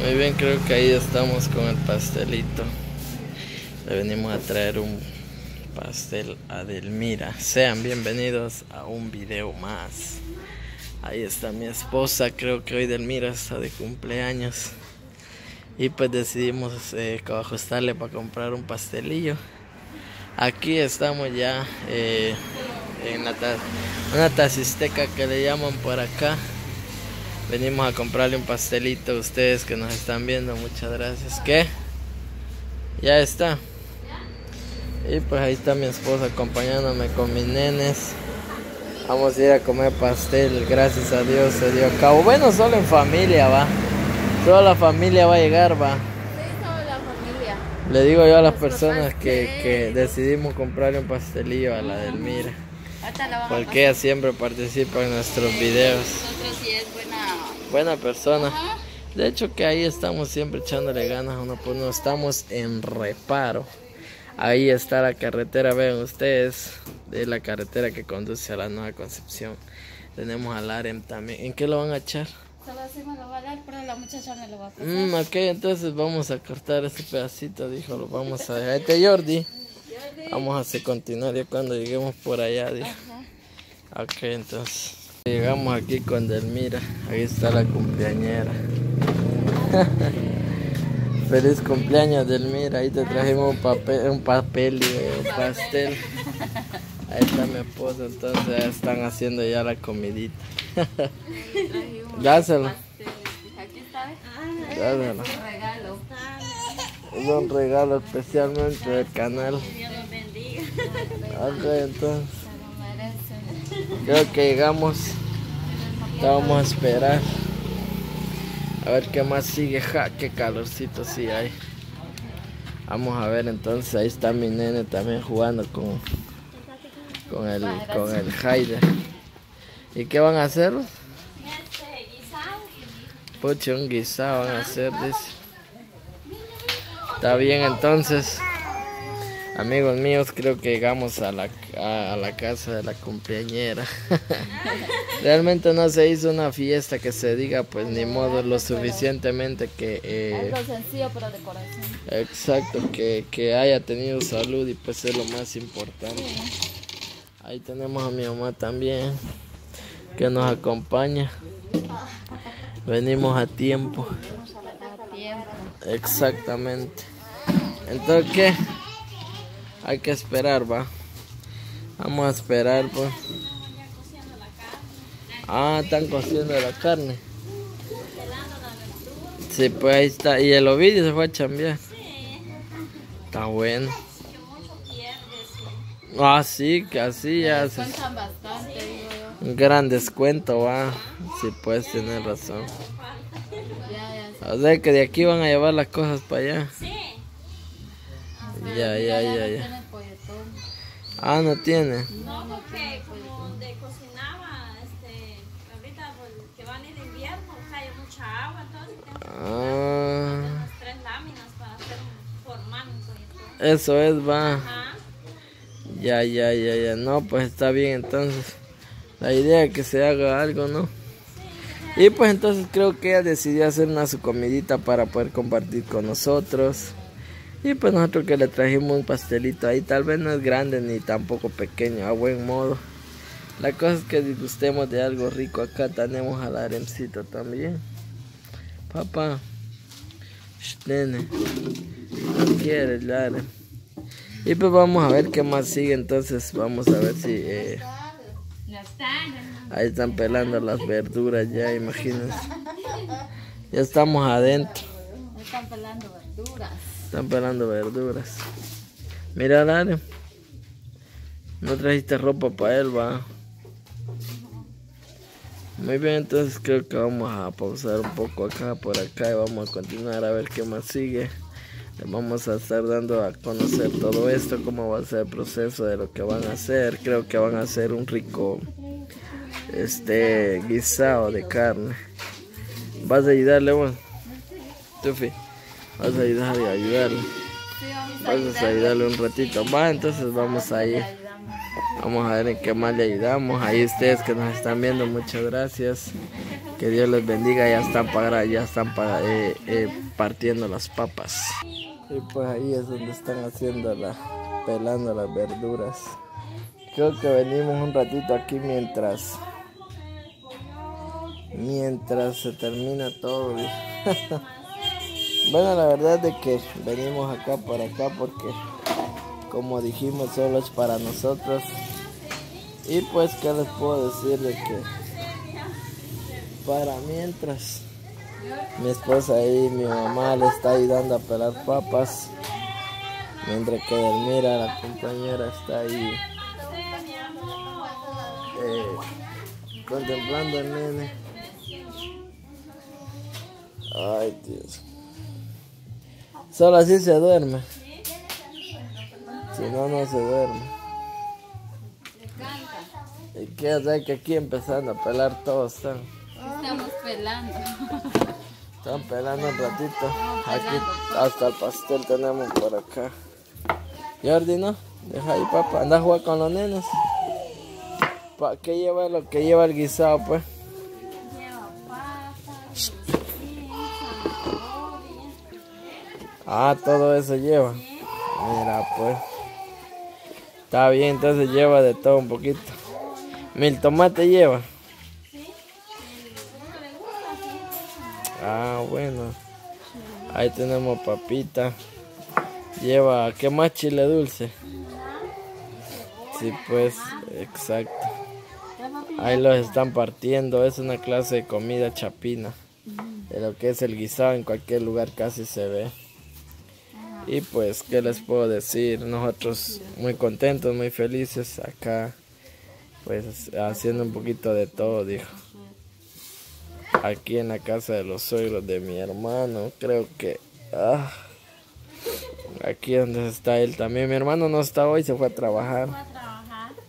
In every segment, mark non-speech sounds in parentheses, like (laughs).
Muy bien, creo que ahí estamos con el pastelito. Le venimos a traer un pastel a Delmira. Sean bienvenidos a un video más. Ahí está mi esposa, creo que hoy Delmira está de cumpleaños. Y pues decidimos eh, estarle para comprar un pastelillo. Aquí estamos ya eh, en la una tacisteca que le llaman por acá. Venimos a comprarle un pastelito a ustedes que nos están viendo. Muchas gracias. ¿Qué? Ya está. Y pues ahí está mi esposa acompañándome con mis nenes. Vamos a ir a comer pastel, gracias a Dios se dio a cabo. Bueno, solo en familia va. Toda la familia va a llegar, va. la familia. Le digo yo a las personas que, que, decidimos comprarle un pastelillo a la del Mira. Porque ella siempre participa en nuestros videos. Nosotros sí es buena. Buena persona. De hecho que ahí estamos siempre echándole ganas a uno por uno. Estamos en reparo. Ahí está la carretera, vean ustedes, de la carretera que conduce a la Nueva Concepción. Tenemos al AREM también. ¿En qué lo van a echar? Solo así me lo va a dar, pero la muchacha me lo va a pasar. Mm, ok, entonces vamos a cortar ese pedacito, dijo, lo vamos a dejar. Este Jordi. Vamos a hacer continuar ya cuando lleguemos por allá, dijo. Ok, entonces. Llegamos aquí con Delmira. Ahí está la cumpleañera. (laughs) Feliz cumpleaños, Delmira. Ahí te trajimos un papel, un papel y un pastel. Ahí está mi esposo, entonces están haciendo ya la comidita. (laughs) Dáselo. Aquí está. Dáselo. regalo. Es un regalo especialmente del canal. Ok, entonces. Creo que llegamos. Vamos a esperar. A ver qué más sigue. Ja, qué calorcito sí hay. Vamos a ver entonces. Ahí está mi nene también jugando con, con el con el Haider. ¿Y qué van a hacer? Pucha, un guisado van a hacer, dice. Está bien entonces. Amigos míos, creo que llegamos a la, a, la casa de la cumpleañera. (laughs) Realmente no se hizo una fiesta que se diga, pues ni modo, lo suficientemente que... Eh, Algo sencillo pero de corazón. Exacto, que, que, haya tenido salud y pues es lo más importante. Ahí tenemos a mi mamá también, que nos acompaña. Venimos a tiempo. Exactamente. Entonces, ¿qué? Hay que esperar, va. Vamos a esperar, pues. Ah, están cociendo la carne. Sí, pues ahí está. Y el ovidio se fue a chambear. Está bueno. Ah, sí, que así ya se... Un gran descuento, va. Sí, puedes tener razón. O sea que de aquí van a llevar las cosas para allá. Ya, ya, ya, ya. Ah, no tiene. No, porque como de cocinaba, este, ahorita que van a ir invierno, cae mucha agua, entonces tengo ah. unas tres láminas para hacer formar un polletón. Eso es, va. Ya, ya, ya, ya. No, pues está bien entonces. La idea es que se haga algo, ¿no? Y pues entonces creo que ella decidió hacer una su comidita para poder compartir con nosotros. Y pues nosotros que le trajimos un pastelito ahí, tal vez no es grande ni tampoco pequeño, a buen modo. La cosa es que disgustemos de algo rico. Acá tenemos al aremcito también. Papá. nene. No quiere el. Y pues vamos a ver qué más sigue. Entonces vamos a ver si... Eh, ahí están pelando las verduras ya, imagínense. Ya estamos adentro. Están pelando verduras. Mira, dale. No trajiste ropa para él, va. Muy bien, entonces creo que vamos a pausar un poco acá, por acá y vamos a continuar a ver qué más sigue. Le vamos a estar dando a conocer todo esto, cómo va a ser el proceso de lo que van a hacer. Creo que van a hacer un rico este guisado de carne. ¿Vas a ayudarle, bueno? Tufi. Vas a ayudar a ayudarle. Vamos a ayudarle un ratito más, entonces vamos a ir. Vamos a ver en qué más le ayudamos. Ahí ustedes que nos están viendo, muchas gracias. Que Dios les bendiga, ya están para, ya están para, eh, eh, partiendo las papas. Y pues ahí es donde están haciendo la, pelando las verduras. Creo que venimos un ratito aquí mientras, mientras se termina todo. (laughs) bueno, la verdad de que venimos acá por acá porque, como dijimos, solo es para nosotros. Y pues, ¿qué les puedo decir de que para mientras mi esposa y mi mamá le está ayudando a pelar papas, mientras que Delmira, la compañera, está ahí eh, contemplando el nene. Ay, Dios. Solo así se duerme. Si no, no se duerme. Y queda que aquí empezando a pelar todos están. Estamos pelando. Están pelando un ratito. Aquí hasta el pastel tenemos por acá. Jordi, ¿no? Deja ahí, papá. Anda a jugar con los nenes. ¿Para qué lleva lo que lleva el guisado, pues? Ah, todo eso lleva. Mira, pues. Está bien, entonces lleva de todo un poquito. Mil tomate lleva. Ah, bueno. Ahí tenemos papita. Lleva, ¿qué más chile dulce? Sí, pues, exacto. Ahí los están partiendo. Es una clase de comida chapina. De lo que es el guisado en cualquier lugar casi se ve. Y pues, ¿qué les puedo decir? Nosotros muy contentos, muy felices acá. Pues haciendo un poquito de todo, dijo. Aquí en la casa de los suegros de mi hermano. Creo que... ah, aquí donde está él también. Mi hermano no está hoy, se fue a trabajar.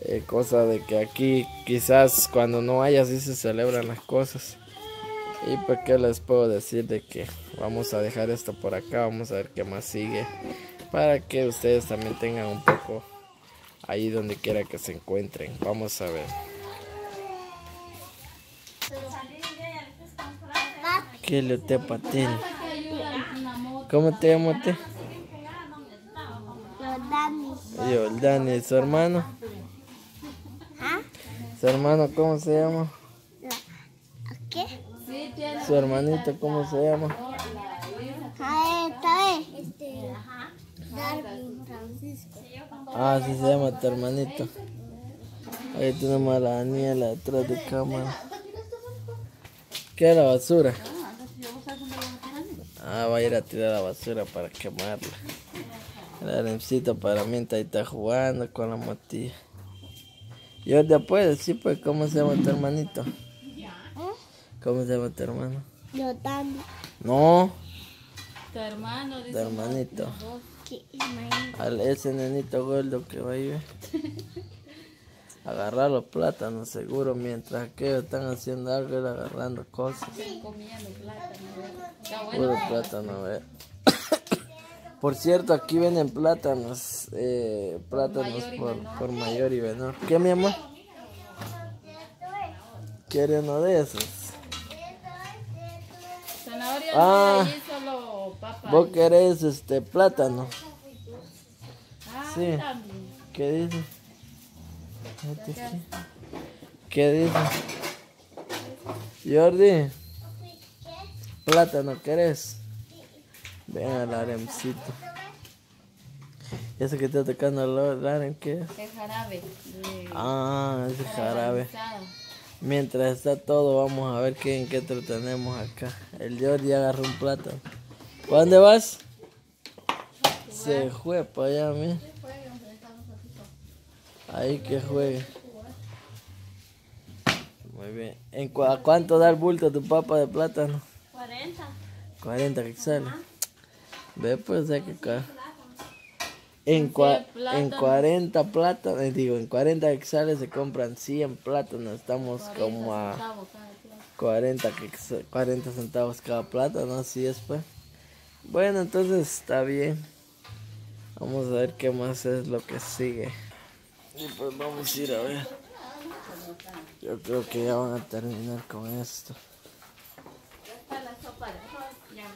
Eh, cosa de que aquí quizás cuando no haya así se celebran las cosas. Y pues qué les puedo decir de que vamos a dejar esto por acá, vamos a ver qué más sigue. Para que ustedes también tengan un poco ahí donde quiera que se encuentren. Vamos a ver. ¿Qué le te patín? ¿Cómo te llamo usted? Yo, el Dani, ¿su hermano? ¿Su hermano cómo se llama? ¿Su hermanito cómo se llama? Ah, es. Este. Ah, sí se llama tu hermanito. Ahí tenemos a la Daniela detrás de cámara. ¿Qué es la basura? Ah, va a ir a tirar la basura para quemarla. El arencito para mí ahí está jugando con la motilla. Y ahora después, sí, pues, ¿cómo se llama tu hermanito? ¿Cómo se llama tu hermano? Yo también. No, Tu hermano tu dice. hermanito. ¿Qué? Imagínate. Al ese nenito gordo que va ahí, ve. Agarrar los plátanos, seguro, mientras aquellos están haciendo algo, él agarrando cosas. Comiendo plátano. Puro plátano, ve. Por cierto, aquí venden plátanos, eh, plátanos por, por mayor y menor. ¿Qué, mi amor? ¿Quiere uno de esos? Ah. solo. ¿Vos querés este plátano? Ah, Sí. también. ¿Qué dice? Este. ¿Qué dice? Jordi, plátano querés? Ven al aremcito. ¿Ese que está tocando el arem qué es? Es jarabe. de- Ah, ese jarabe. Mientras está todo, vamos a ver qué, en qué tenemos acá. El Jordi agarró un plátano. ¿Para dónde vas? Se fue para allá, mira. Ahí que juegue. Muy bien. ¿En cu- ¿A cuánto da el bulto tu papa de plátano? 40. 40 que sale. Ve pues de que ca- en, cua en 40 plátanos, digo, en 40 quexales se compran 100 plátanos, estamos como a 40, 40 ah, centavos cada plátano, así es pues. Bueno, entonces está bien. Vamos a ver qué más es lo que sigue. Y pues vamos a ir a ver. Yo creo que ya van a terminar con esto. Ya está la sopa de ¿ya?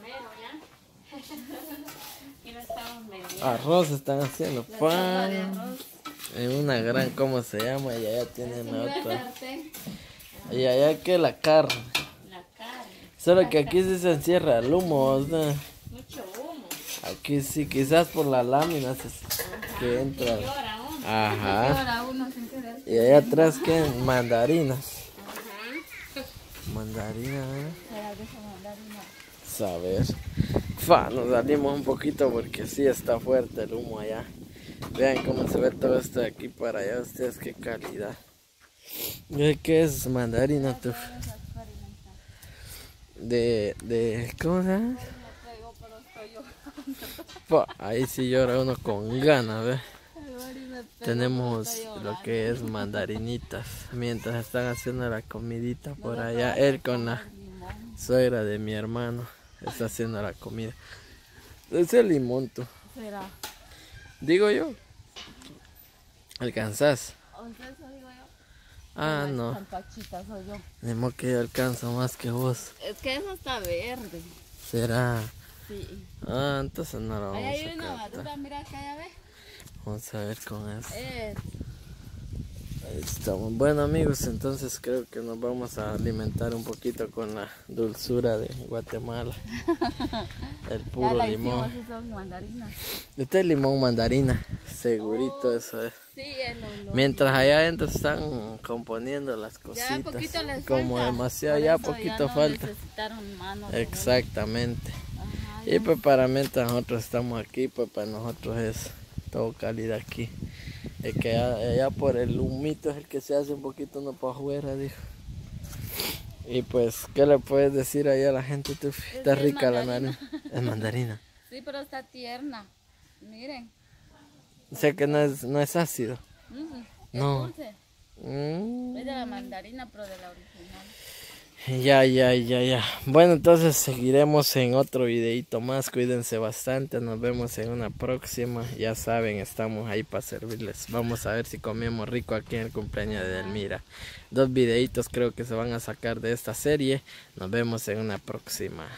(laughs) Y lo estamos vendiendo. Arroz están haciendo. de Pan. arroz. En una gran, ¿cómo se llama? Y allá tienen Una otra. sartén. Y allá que la carne. La carne. Solo que aquí sí se encierra el humo, o sea, Mucho humo. Aquí sí, quizás por las láminas que entra. Llora uno. Ajá. Uno sin querer. Y allá atrás que mandarinas. ¿eh? De esa mandarina. Saber. Fa, nos salimos un poquito porque sí está fuerte el humo allá. Vean cómo se ve todo esto de aquí para allá. Ustedes qué calidad. ¿De qué es mandarina tú? De, de, ¿cómo se llama? Ahí sí llora uno con ganas, ¿ves? Tenemos lo que es mandarinitas. Mientras están haciendo la comidita por allá. Él con la suegra de mi hermano está haciendo la comida. Es el limón tú. Será. Digo yo. ¿Alcanzás? Eso digo yo. Ah, no. Pachita soy yo. Ni modo que yo alcanzo más que vos. Es que eso está verde. Será. Sí. Ah, entonces no lo Ahí vamos hay a una madura, mira que allá ve. Vamos a ver con eso. Es. Estamos. Bueno amigos, entonces creo que nos vamos a alimentar un poquito con la dulzura de Guatemala. (laughs) El puro limón. Este es limón mandarina. Segurito eso es. Sí, el olor. Mientras allá adentro están componiendo las cositas. Ya poquito les como falta. demasiado, ya poquito no falta. manos Exactamente. Ajá, Y pues para mientras nosotros estamos aquí, pues para nosotros es todo calidad aquí. Es que allá, allá por el humito es el que se hace un poquito no para afuera, dijo. Y pues, ¿qué le puedes decir allá a la gente? Tú? Está que es rica la nariz. Es mandarina. Sí, pero está tierna. Miren. O sea que no es, no es ácido. Es No. dulce. Mm. Es de la mandarina, pero de la original. Ya, ya, ya, ya. Bueno, entonces seguiremos en otro videito más. Cuídense bastante. Nos vemos en una próxima. Ya saben, estamos ahí para servirles. Vamos a ver si comemos rico aquí en el cumpleaños de Delmira. Dos videitos creo que se van a sacar de esta serie. Nos vemos en una próxima.